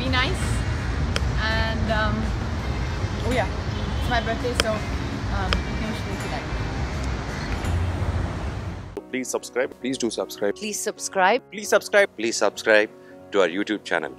be nice. And um, oh yeah, it's my birthday, so um, you can wish me if like. Please subscribe. Please do subscribe. Please subscribe. Please subscribe. Please subscribe to our YouTube channel.